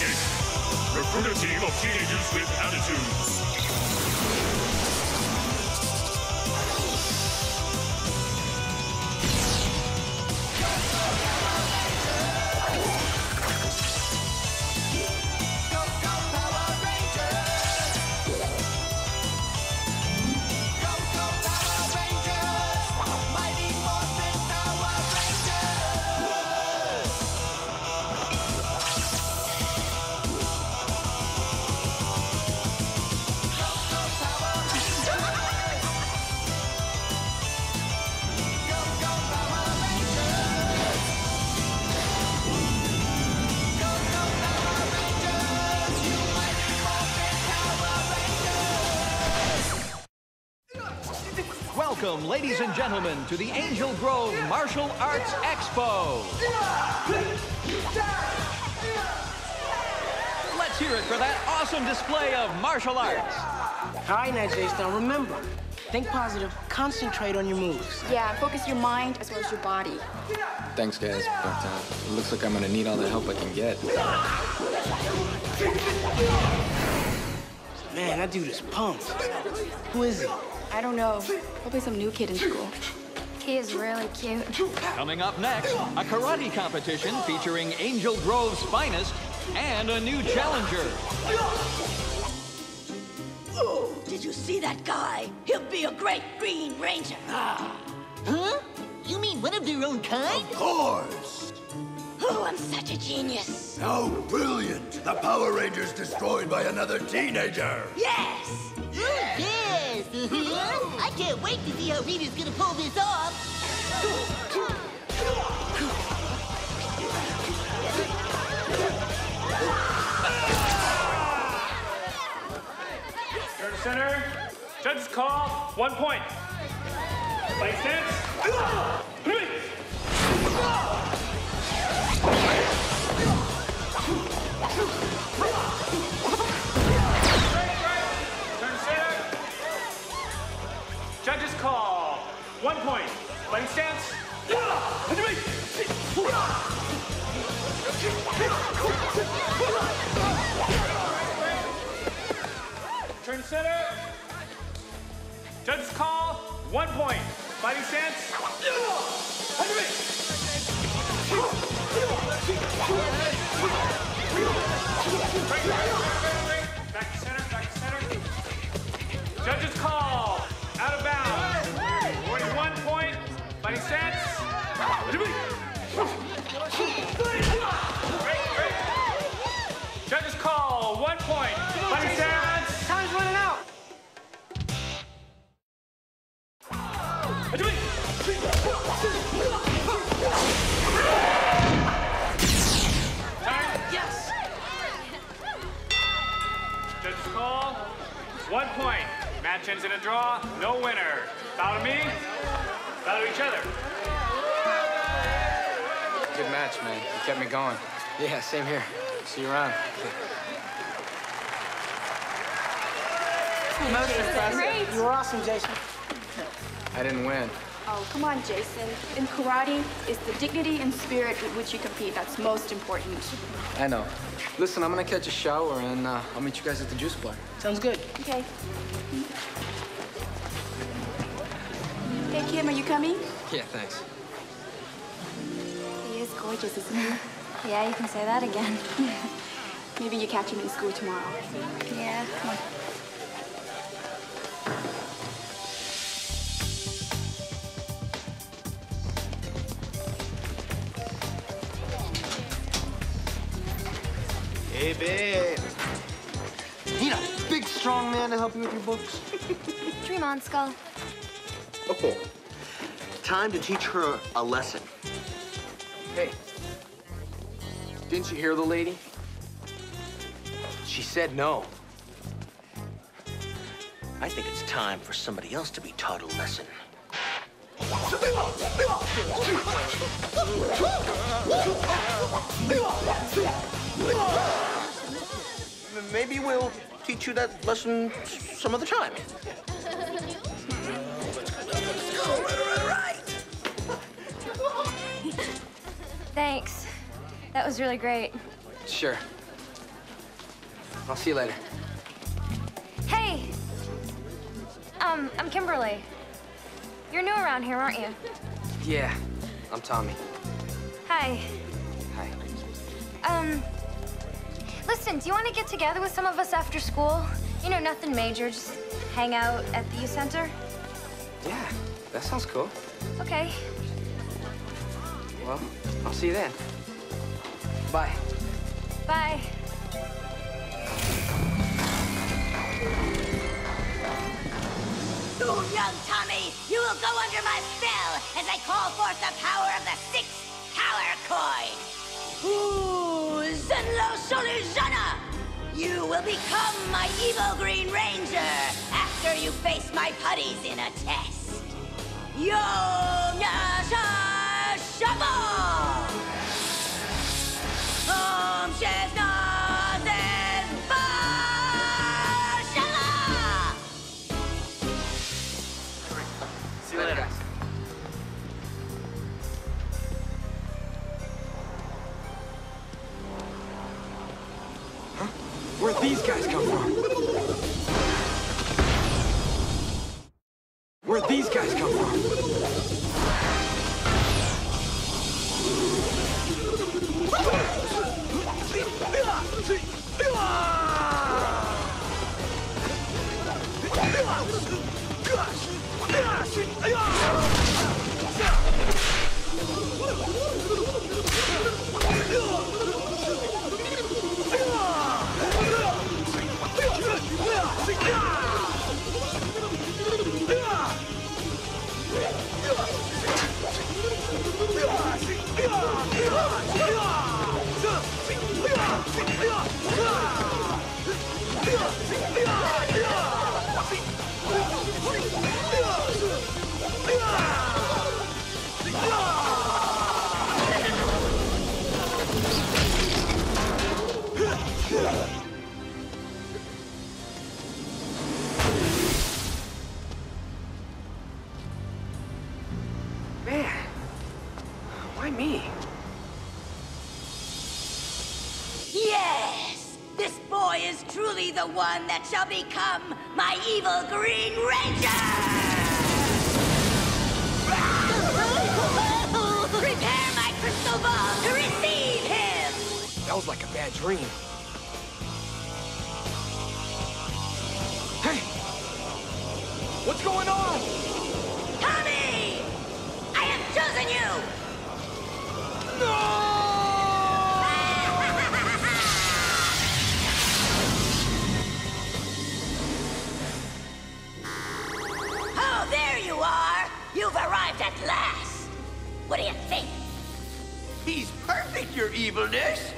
escape. A team of teenagers with attitudes. Ladies and gentlemen, to the Angel Grove Martial Arts Expo. Let's hear it for that awesome display of martial arts. All right, now, Jason, now remember, think positive, concentrate on your moves. Yeah, focus your mind as well as your body. Thanks, guys, but uh, it looks like I'm gonna need all the help I can get. Man, that dude is pumped. Who is he? I don't know. Probably some new kid in school. He is really cute. Coming up next, a karate competition featuring Angel Grove's finest and a new challenger. Oh, did you see that guy? He'll be a great Green Ranger. Huh? You mean one of their own kind? Of course. Oh, I'm such a genius. How brilliant! The Power Rangers destroyed by another teenager. Yes. Yes. Uh-huh. I can't wait to see how Rita's gonna pull this off. Turn to center. Judges call. One point. Play stance. Turn stance. Turn center. Judges call. One point. Fighting stance. Back Fighting Yeah, same here. See you around. Most impressive. Great. You were awesome, Jason. I didn't win. Oh, come on, Jason. In karate, it's the dignity and spirit with which you compete that's most important. I know. Listen, I'm gonna catch a shower and uh, I'll meet you guys at the juice bar. Sounds good. Okay. Hey, Kim, are you coming? Yeah, thanks. He is gorgeous, isn't he? Yeah, you can say that again. Maybe you catch him in school tomorrow. Yeah, come on. Hey, babe. Need a big, strong man to help you with your books? Dream on, Skull. Oh, time to teach her a lesson. Hey, didn't you hear the lady? She said no. I think it's time for somebody else to be taught a lesson. Maybe we'll teach you that lesson some other time. Thanks. That was really great. Sure. I'll see you later. Hey! Um, I'm Kimberly. You're new around here, aren't you? Yeah, I'm Tommy. Hi. Hi. Um, listen, do you want to get together with some of us after school? You know, nothing major, just hang out at the youth center? Yeah, that sounds cool. Okay. Well, I'll see you then. Bye. Bye. Soon, young Tommy, you will go under my spell as I call forth the power of the sixth power coin. Ooh, Zenlo Soluzana! You will become my evil Green Ranger after you face my putties in a test. Yo Nasha Shabo! Om me? Yes! This boy is truly the one that shall become my evil Green Ranger! Prepare my crystal ball to receive him! That was like a bad dream. Hey! What's going on? Oh, You've arrived at last! What do you think? He's perfect, your evilness.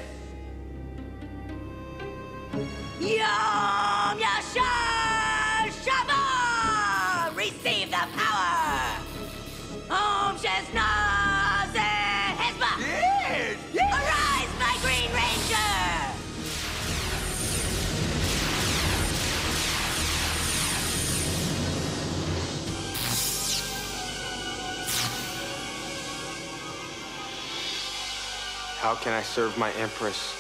How can I serve my Empress?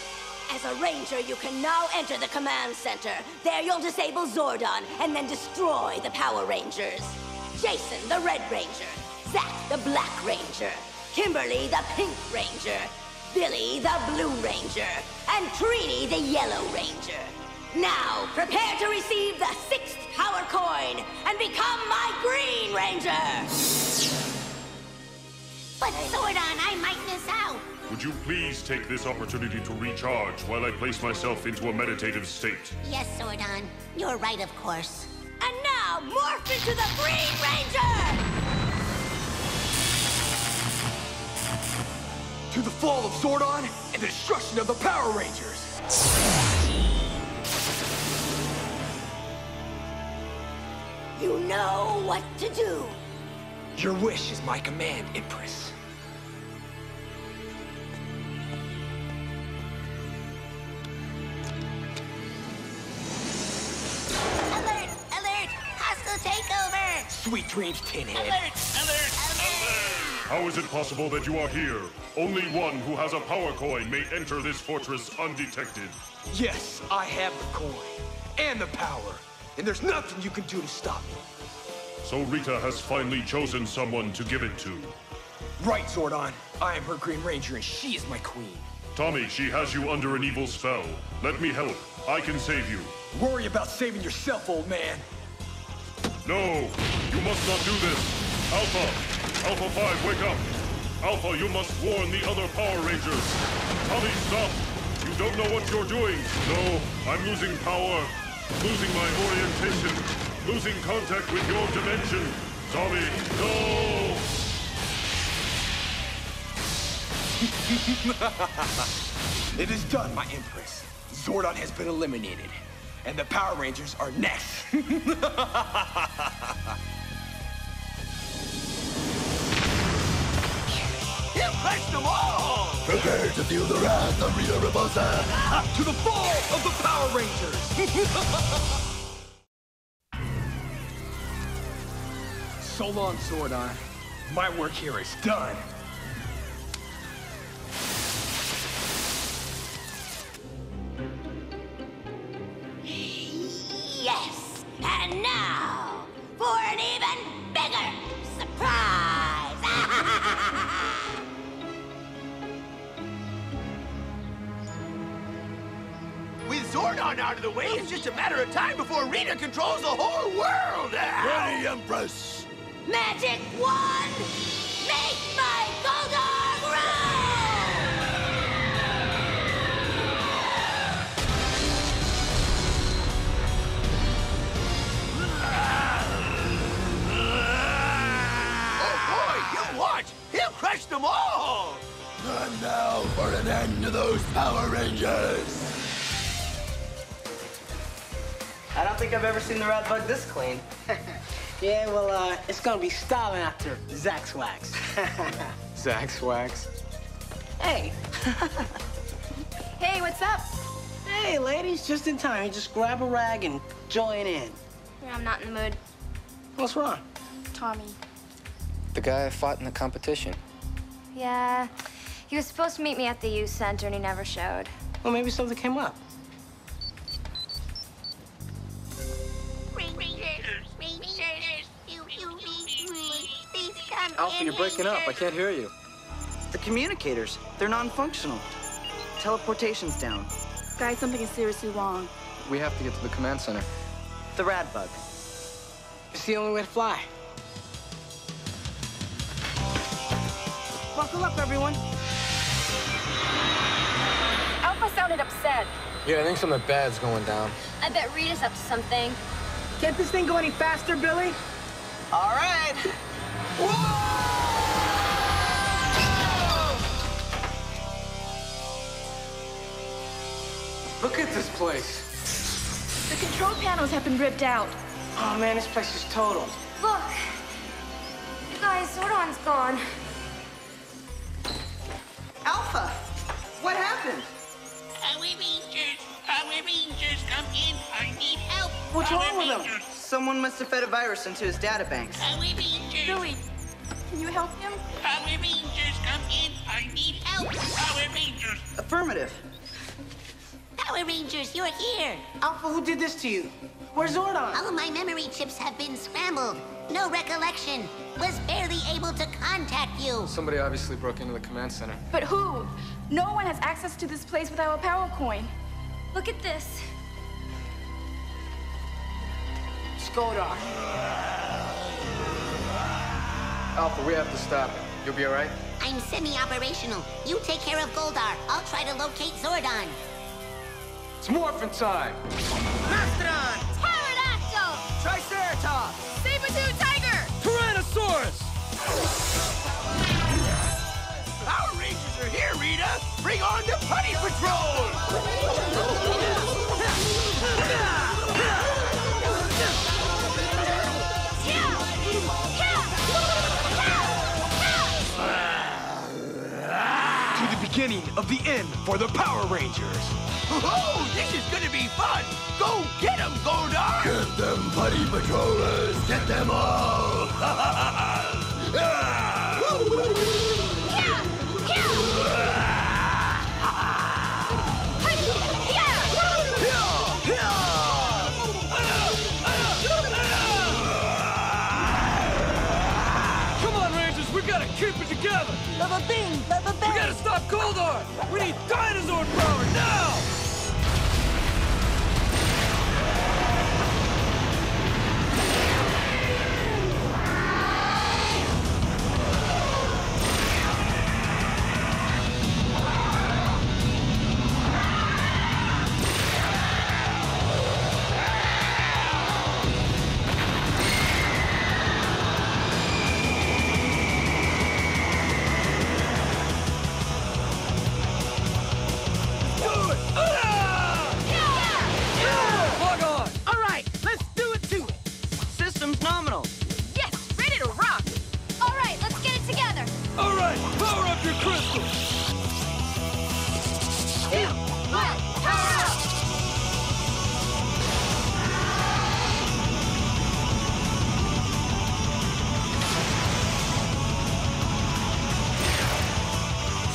As a ranger, you can now enter the command center. There you'll disable Zordon and then destroy the Power Rangers. Jason, the Red Ranger. Zack, the Black Ranger. Kimberly, the Pink Ranger. Billy, the Blue Ranger. And Trini, the Yellow Ranger. Now, prepare to receive the sixth Power Coin and become my Green Ranger! But Zordon, I might miss out. Would you please take this opportunity to recharge while I place myself into a meditative state? Yes, Zordon. You're right, of course. And now, morph into the Green Ranger! To the fall of Zordon and the destruction of the Power Rangers! You know what to do. Your wish is my command, Empress. Sweet dreams, Pinhead. Alert! Alert! Alert! How is it possible that you are here? Only one who has a power coin may enter this fortress undetected. Yes, I have the coin. And the power. And there's nothing you can do to stop me. So Rita has finally chosen someone to give it to. Right, Zordon. I am her Green Ranger and she is my queen. Tommy, she has you under an evil spell. Let me help. I can save you. Worry about saving yourself, old man. No, you must not do this. Alpha, Alpha 5, wake up. Alpha, you must warn the other Power Rangers. Tommy, stop. You don't know what you're doing. No, I'm losing power, losing my orientation, losing contact with your dimension. Tommy, no! it is done, my Empress. Zordon has been eliminated. And the Power Rangers are next. You crushed them all! Prepare to feel the wrath of Rita Repulsa! to the fall of the Power Rangers! so long, Zordon. My work here is done. Zordon out of the way, it's just a matter of time before Rita controls the whole world! Ready, Empress! Magic wand! Make my Goldar grow! Oh boy, you watch! He'll crush them all! And now for an end to those Power Rangers! I've ever seen the rad bug this clean. Yeah, well, uh, it's gonna be styling after Zack's wax. Zack's wax. hey. Hey, what's up? Hey, ladies, just in time. You just grab a rag and join in. Yeah, I'm not in the mood. What's wrong? Tommy. The guy I fought in the competition. Yeah. He was supposed to meet me at the youth center and he never showed. Well, maybe something came up. Alpha, you're breaking up. I can't hear you. The communicators, they're non-functional. Teleportation's down. Guys, something is seriously wrong. We have to get to the command center. The rad bug. It's the only way to fly. Buckle up, everyone. Alpha sounded upset. Yeah, I think something bad's going down. I bet Rita's up to something. Can't this thing go any faster, Billy? All right. Look at this place. The control panels have been ripped out. Oh, man, this place is total. Look. You guys, Zordon's gone. Alpha, what happened? Power Rangers! Power Rangers, come in! I need help! What's Power wrong with him? Someone must have fed a virus into his databanks. Power Rangers! Billy, can you help him? Power Rangers, come in! I need help! Power Rangers! Affirmative. Power Rangers, you're here! Alpha, who did this to you? Where's Zordon? All my memory chips have been scrambled. No recollection. Was barely able to contact you. Somebody obviously broke into the command center. But who? No one has access to this place without a power coin. Look at this. Goldar. Alpha, we have to stop. You'll be all right? I'm semi-operational. You take care of Goldar. I'll try to locate Zordon. It's morphin' time. Mastodon! Pterodactyl! Triceratops! Saber-tooth tiger! Tyrannosaurus! Power Rangers are here, Rita! Bring on the Putty Patrol! The end for the Power Rangers. Oh, this is gonna be fun! Go get them, Goldar! Get them, Putty Patrollers! Get them all!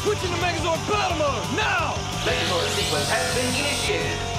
Switching to Megazord battle mode, now! Megazord sequence has been initiated.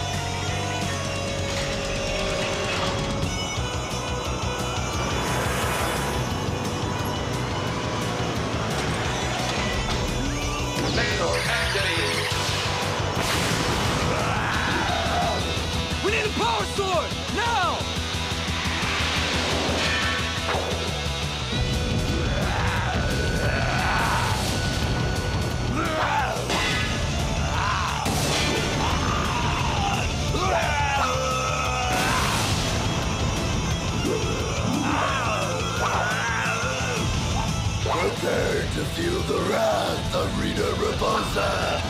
To feel the wrath of Rita Repulsa.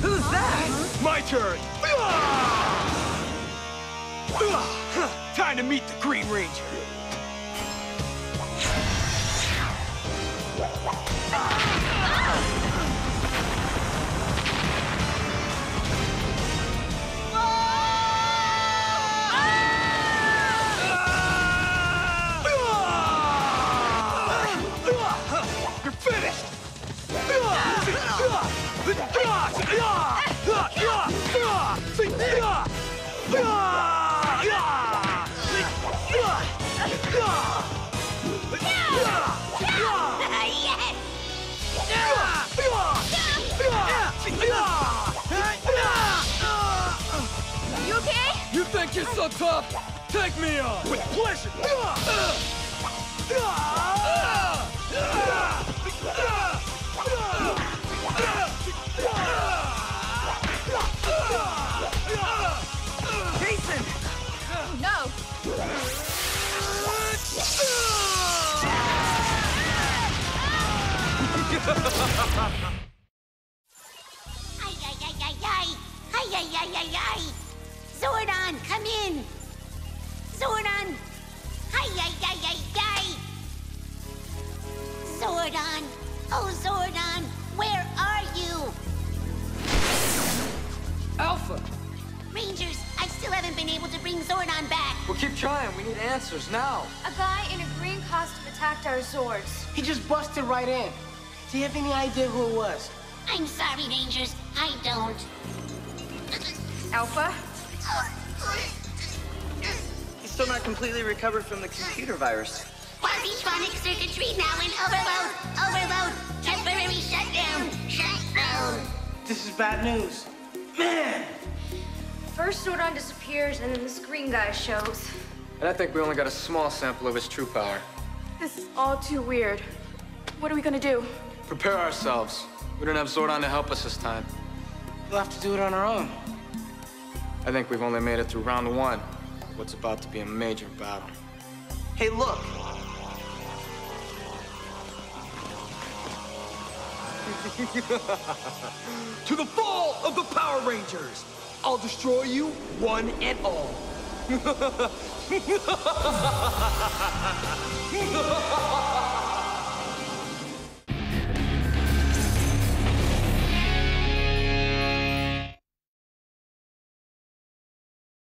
Who's that? My turn. Time to meet the Green Ranger. Bring Zordon back. Well, keep trying. We need answers now. A guy in a green costume attacked our Zords. He just busted right in. Do you have any idea who it was? I'm sorry, Rangers. I don't. Alpha? He's still not completely recovered from the computer virus. Barbitronic circuitry now in overload! Overload! Temporary shutdown! Shutdown! This is bad news. Man! First Zordon disappears, and then this green guy shows. And I think we only got a small sample of his true power. This is all too weird. What are we gonna do? Prepare ourselves. We don't have Zordon to help us this time. We'll have to do it on our own. I think we've only made it through round one. What's about to be a major battle. Hey, look! to the fall of the Power Rangers! I'll destroy you, one and all.